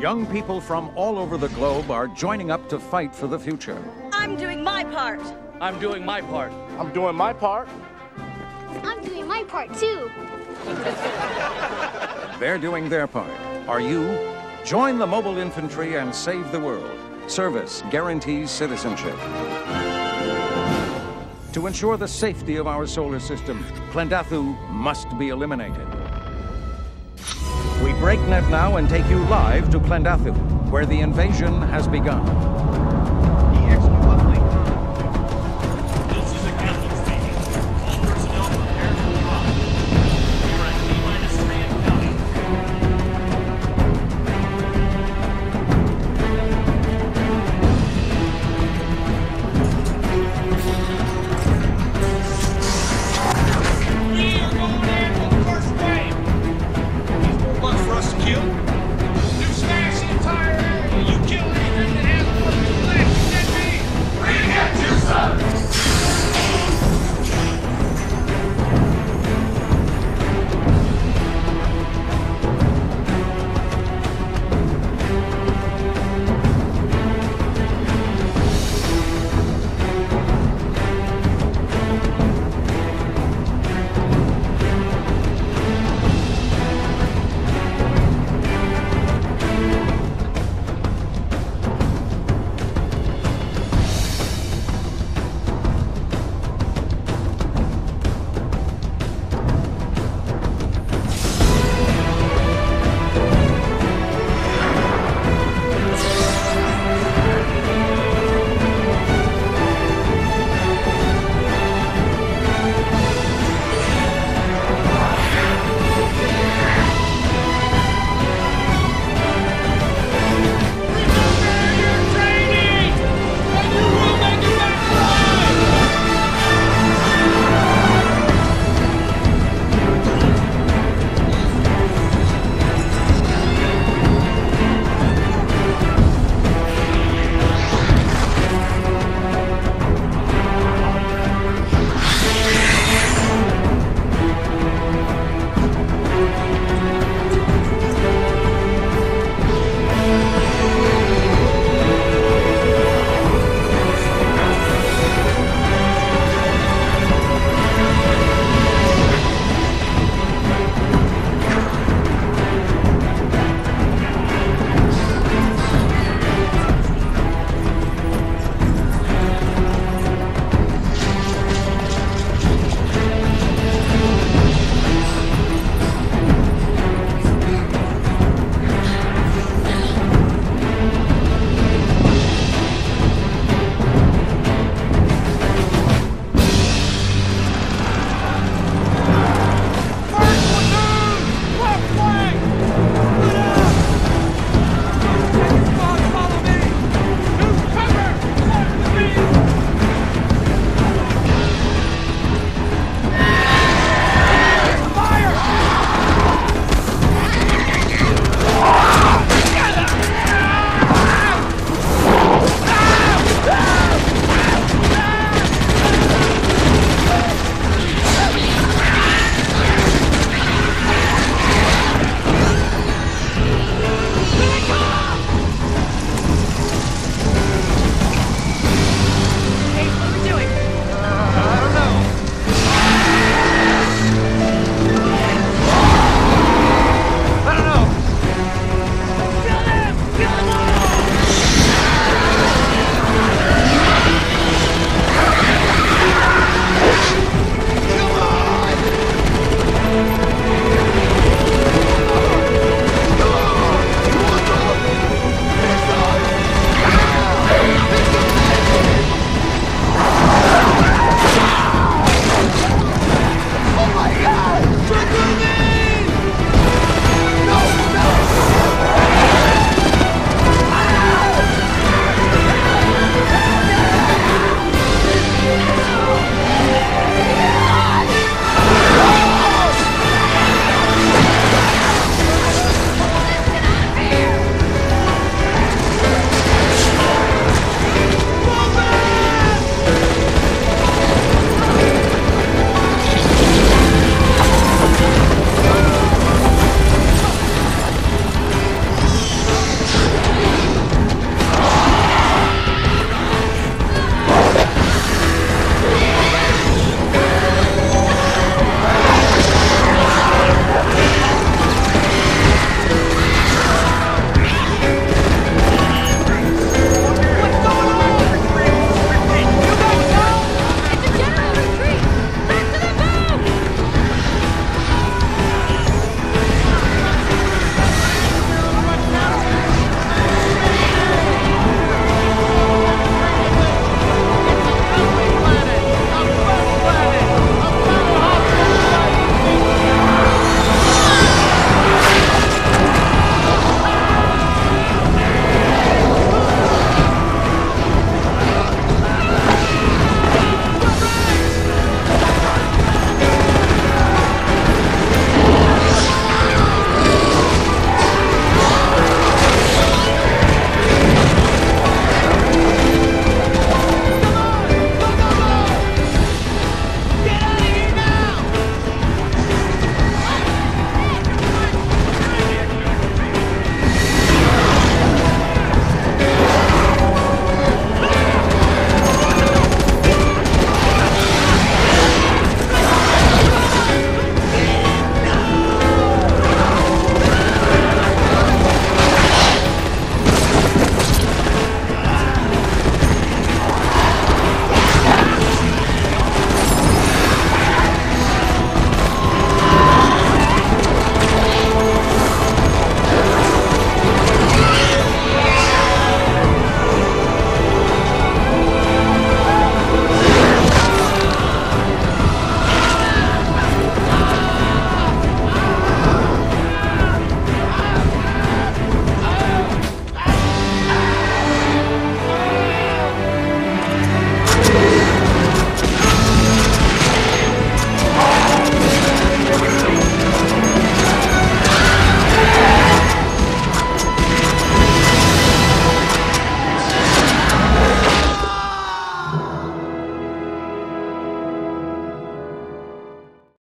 Young people from all over the globe are joining up to fight for the future. I'm doing my part. I'm doing my part. I'm doing my part. I'm doing my part too. They're doing their part. Are you? Join the mobile infantry and save the world. Service guarantees citizenship. To ensure the safety of our solar system, Klendathu must be eliminated. We break net now and take you live to Klendathu, where the invasion has begun.